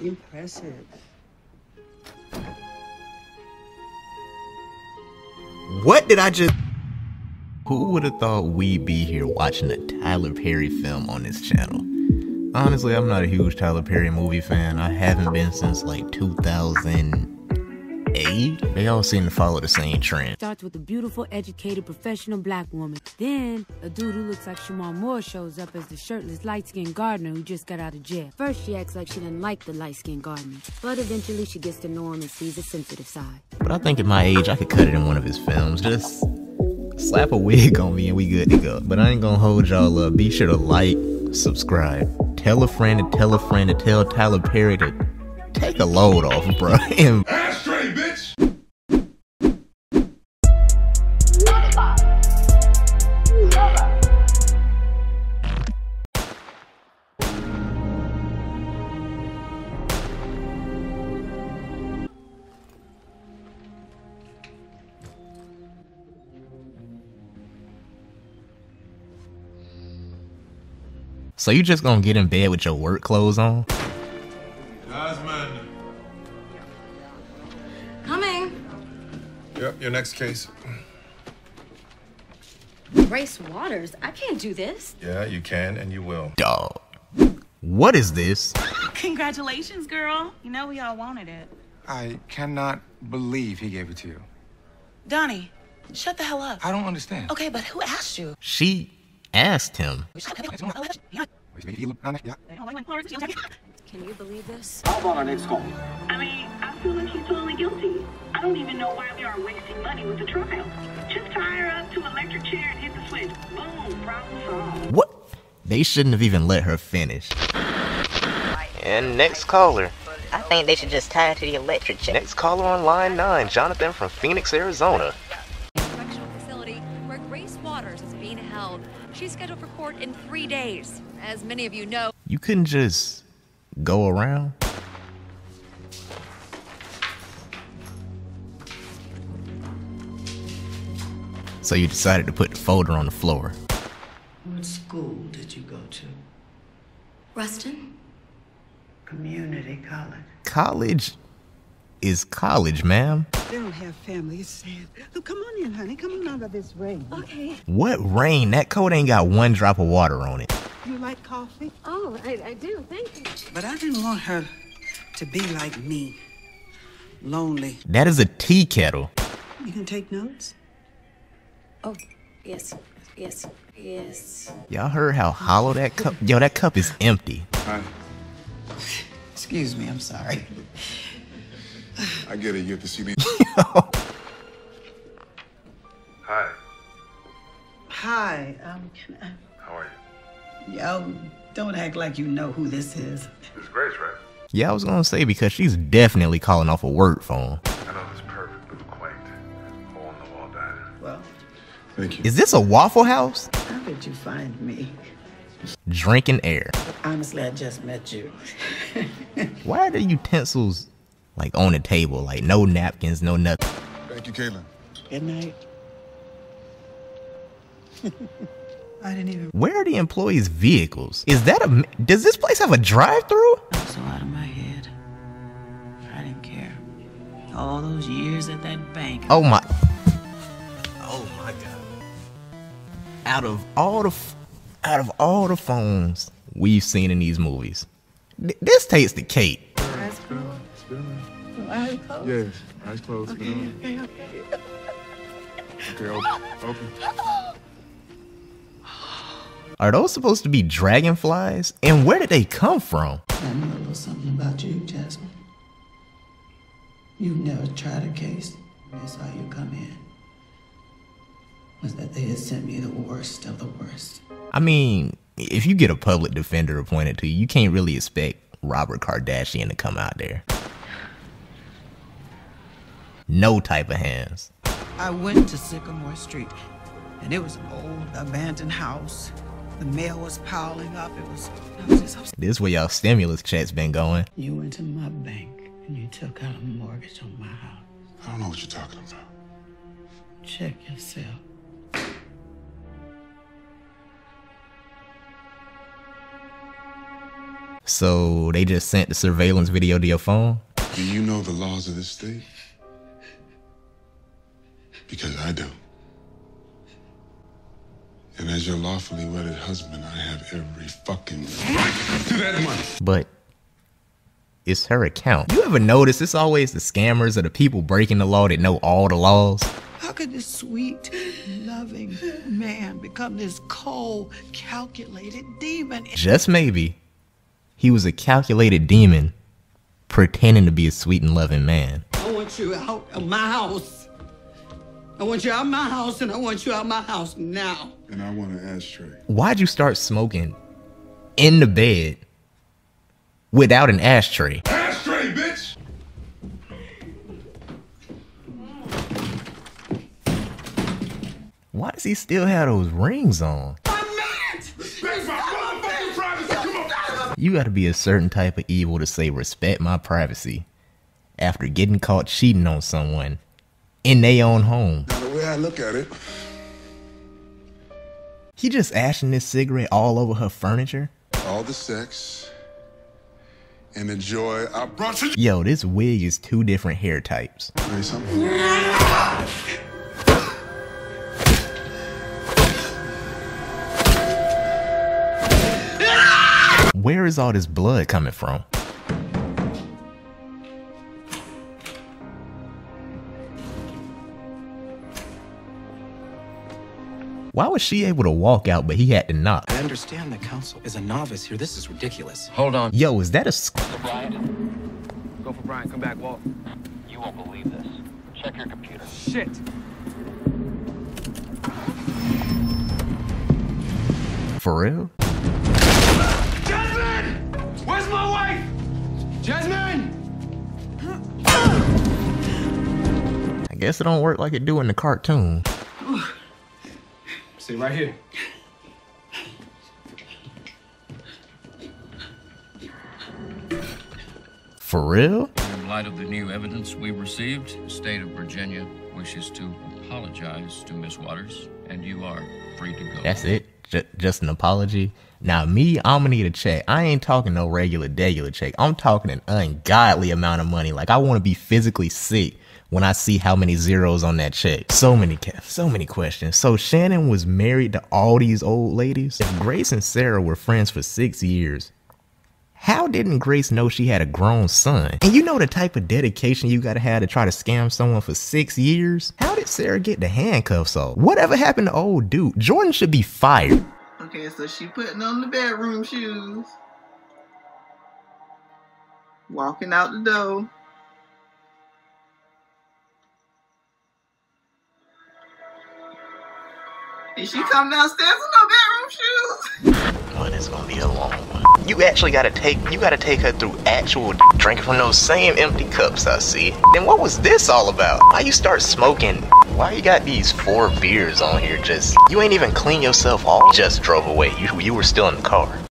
Impressive. What did I just. Who would have thought we'd be here watching a Tyler Perry film on this channel? Honestly, I'm not a huge Tyler Perry movie fan. I haven't been since like 2008. They all seem to follow the same trend. Starts with a beautiful, educated, professional black woman. Then, a dude who looks like Shemar Moore shows up as the shirtless, light-skinned gardener who just got out of jail. First, she acts like she didn't like the light-skinned gardener. But eventually, she gets to know him and sees a sensitive side. But I think at my age, I could cut it in one of his films. Just slap a wig on me and we good to go. But I ain't gonna hold y'all up. Be sure to like, subscribe, tell a friend to tell a friend to tell Tyler Perry to take a load off, bro. so you just gonna get in bed with your work clothes on? Jasmine. Coming. Yep, your next case. Grace Waters. I can't do this. Yeah, you can and you will. Dog. What is this? Congratulations, girl. You know we all wanted it. I cannot believe he gave it to you. Donnie, shut the hell up. I don't understand. Okay, but who asked you? She asked him. Can you believe this? I mean, I feel like she's totally guilty. I don't even know why we are wasting money with the trial. Just tie her up to an electric chair and hit the switch. Boom, problem solved. What? They shouldn't have even let her finish. And next caller. I think they should just tie her to the electric chair. Next caller on line nine, Jonathan from Phoenix, Arizona. Correctional facility where Grace Waters is being held. She's scheduled for court in three days. As many of you know, You couldn't just go around. So you decided to put the folder on the floor. What school did you go to? Ruston? Community college. College is college, ma'am. They don't have family. It's sad. Look, come on in, honey. Come on out of this rain. Okay. What rain? That coat ain't got one drop of water on it. You like coffee? Oh, I, I do. Thank you. But I didn't want her to be like me. Lonely. That is a tea kettle. You can take notes? Oh, yes. Yes. Yes. Y'all heard how hollow that cup? Yo, that cup is empty. Hi. Excuse me, I'm sorry. I get it. You have to see me. Hi. Hi. Um, can I... How are you? Yo, don't act like you know who this is. It's Grace, right? Yeah, I was gonna say because she's definitely calling off a work phone. I know this perfect but quaint. Hole in the wall diner. Well, Thank you. Is this a Waffle House? how did you find me? Drinking air. Honestly, I just met you. Why are the utensils like on the table? Like no napkins, no nothing. Thank you, Caitlin. Good night. I didn't even. Where are the employees' vehicles? Is that a? Does this place have a drive-through? I'm so out of my head. I didn't care. All those years at that bank. Oh my. Oh my god. Out of all the, out of all the phones we've seen in these movies, th- this takes the cake. Yes. Eyes closed. Okay, okay. open. Open. Are those supposed to be dragonflies? And where did they come from? I know a little something about you, Jasmine. You've never tried a case. That's saw you come in. Was that they had sent me the worst of the worst. I mean, if you get a public defender appointed to you, you can't really expect Robert Kardashian to come out there. No type of hands. I went to Sycamore Street, and it was an old abandoned house. The mail was piling up. It was, I was just upset. This where y'all stimulus checks been going. You went to my bank and you took out a mortgage on my house. I don't know what you're talking about. Check yourself. So they just sent the surveillance video to your phone? Do you know the laws of this state? Because I do. And as your lawfully wedded husband, I have every fucking right to that money. But it's her account. You ever notice it's always the scammers or the people breaking the law that know all the laws? How could this sweet, loving man become this cold, calculated demon? Just maybe he was a calculated demon pretending to be a sweet and loving man. I want you out of my house. I want you out of my house and I want you out of my house now. And I want an ashtray. Why'd you start smoking in the bed without an ashtray? Ashtray, bitch! Why does he still have those rings on? You gotta be a certain type of evil to say respect my privacy after getting caught cheating on someone in their own home. Now, the way I look at it, He just ashing this cigarette all over her furniture? all the sex and the joy I brought to you. Yo, this wig is two different hair types. Where is all this blood coming from? Why was she able to walk out but he had to knock? I understand the council is a novice here. This is ridiculous. Hold on. Yo, is that a sc- Brian. Go for Brian. Come back, Walt. You won't believe this. Check your computer. Shit. for real? Jasmine! Where's my wife? Jasmine! I guess it don't work like it do in the cartoon. Stay right here. For real? In light of the new evidence we received, the state of Virginia wishes to apologize to Miss Waters, and you are free to go. That's it? J- just an apology? Now, me, I'm gonna need a check. I ain't talking no regular, regular check. I'm talking an ungodly amount of money. Like, I wanna be physically sick when I see how many zeros on that check. So many, so many questions. So, Shannon was married to all these old ladies? If Grace and Sarah were friends for six years, how didn't Grace know she had a grown son? And you know the type of dedication you gotta have to try to scam someone for six years? How did Sarah get the handcuffs off? Whatever happened to old dude? Jordan should be fired. Okay, so she putting on the bedroom shoes. Walking out the door. And she come downstairs in no bedroom shoes. Oh, well, it's gonna be a long one. You actually gotta take you gotta take her through actual drinking from those same empty cups I see. Then what was this all about? Why you start smoking? Why you got these four beers on here? Just you ain't even clean yourself off. Just drove away. You you were still in the car.